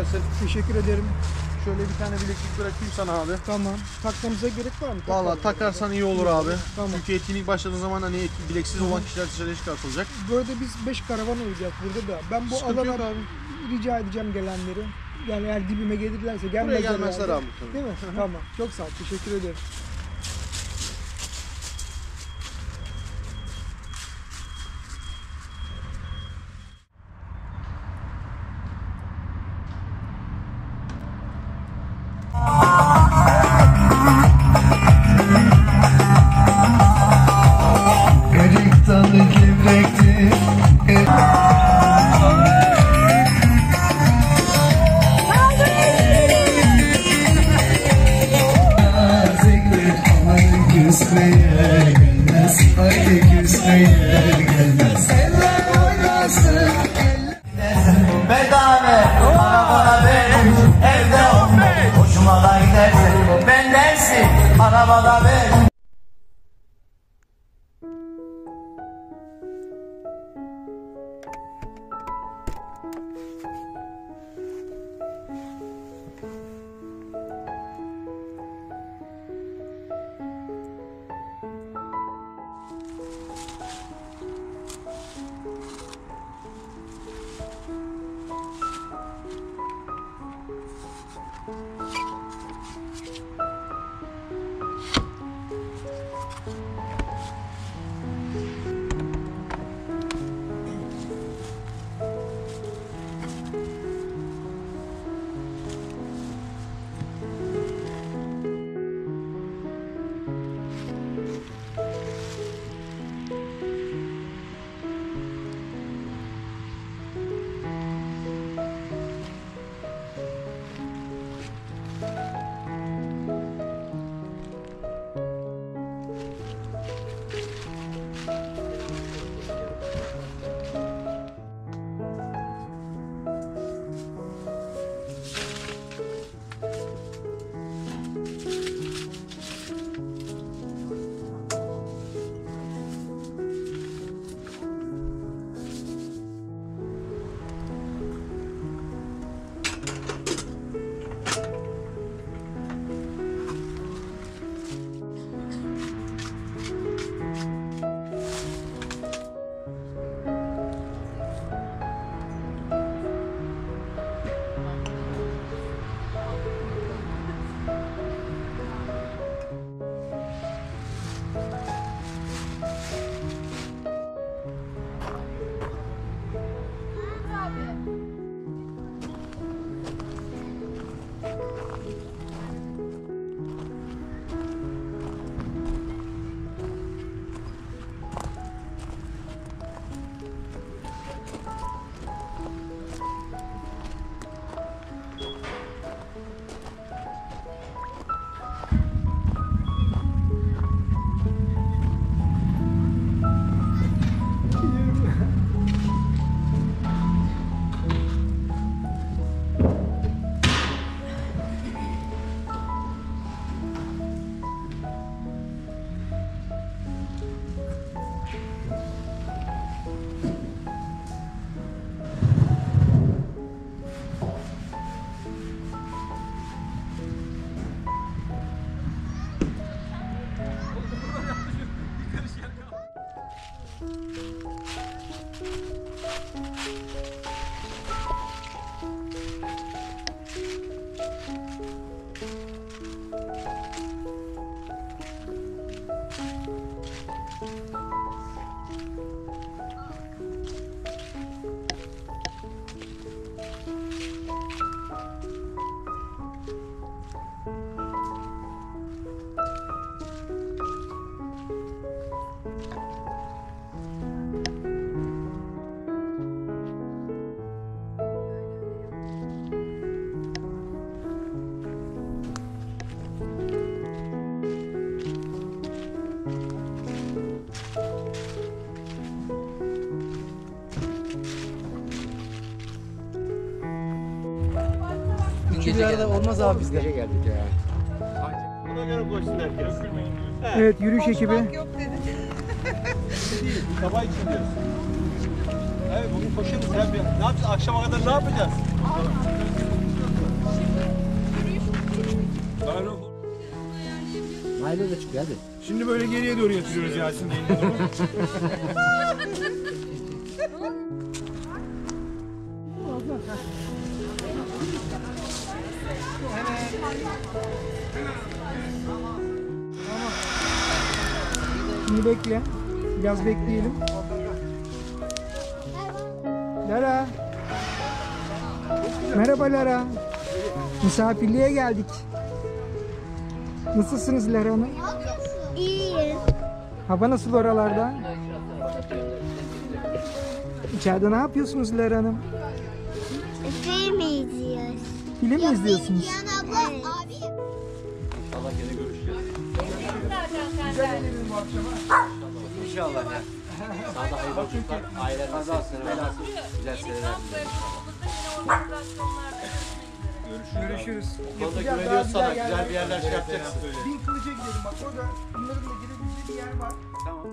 gelsin. Teşekkür ederim. Şöyle bir tane bileklik bırakayım sana abi. Tamam. Takmamıza gerek var mı? Valla takarsan iyi olur abi. Tamam. Çünkü etkinlik başladığı zaman hani bileksiz olan kişiler dışarıya çıkartılacak. Böyle biz 5 karavan olacağız burada da. Ben bu Sıkıntı alana abi. rica edeceğim gelenleri. Yani eğer dibime gelirlerse Buraya gelmezler gelmezler herhalde. abi. tabii. Değil mi? tamam. Çok sağ ol. Teşekkür ederim. say Bir yerde olmaz abi bizde. Gece geldik ya. Buna göre koşsun herkes. Evet yürüyüş ekibi. Sabah için diyoruz. Evet bugün koşuyoruz. Bir- ne yapacağız? Akşama kadar ne yapacağız? Nail'e de çıkıyor hadi. Şimdi böyle geriye doğru yatırıyoruz Yasin Bey'in doğru. Şimdi bekle. Biraz bekleyelim. Merhaba Lara. Misafirliğe geldik. Nasılsınız Lara Hanım? İyiyim. Hava nasıl oralarda? İçeride ne yapıyorsunuz Lara Hanım? Film izliyoruz. Film mi izliyorsunuz? Abi. İnşallah ya. Sana da hayırlı çocuklar. Ailen kazasın belasın. Güzel seneler. Görüşürüz. Fazla güveniyoruz sana. Güzel bir yerler şey yapacaksın. Bin kılıca gidelim bak orada bunların da girebileceği bir yer var. Tamam.